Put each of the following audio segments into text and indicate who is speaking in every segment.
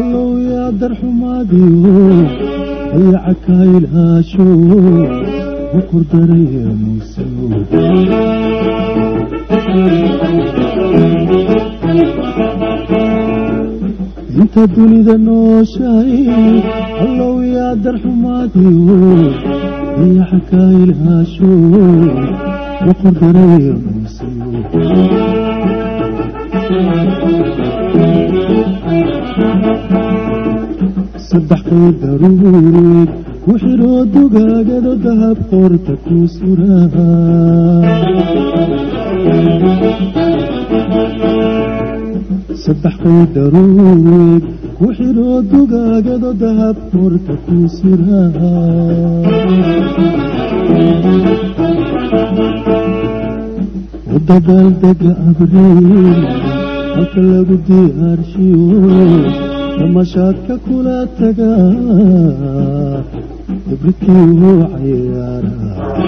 Speaker 1: الله يا در حمادي هيا عكاي الهاشو بكر دري موسو انت دنيا نوشاي الله يا در حمادي هيا عكاي الهاشو بكر دري موسو qeyd daruureed ku xidhoo dugaagado dahab qoorta ku suraa saddex qeyd daruureed ku xidhoo dugaagado dahab qoorta ku suraa wadabaaldega abriil halka lagu diyaarshiyo damashaadka kula taga ibridkii wuu cayaaraa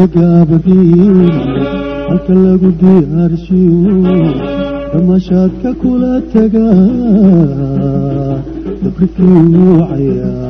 Speaker 1: abriil halka lagu diyaarshiyo damashaadka kula taga ibridkii wuu cayaaraa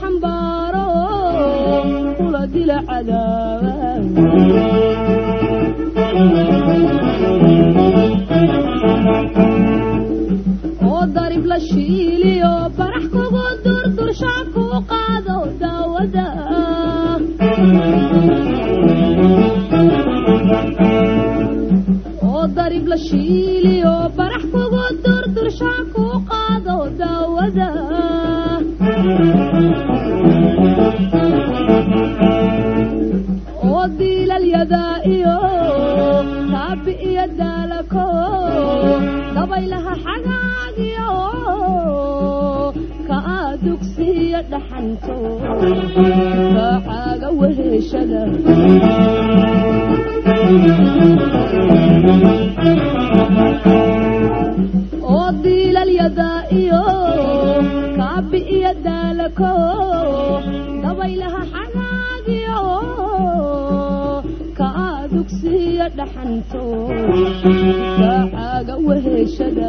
Speaker 2: xambaaro kula dila cadaaba oo darib la shiiliyo barax kugu durdurshaa kuu qaado daawada oo darib la shiiliyo barax kugu durdurshaa kuu وضي لليدائيو تابئي يدالكو دبي لها حناقيو كادوكسي دحنتو كحاجة وهشدة ya dhaxanto saacaaga weheshada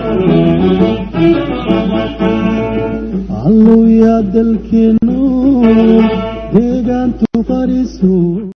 Speaker 1: dalkeenno deegaantu qariso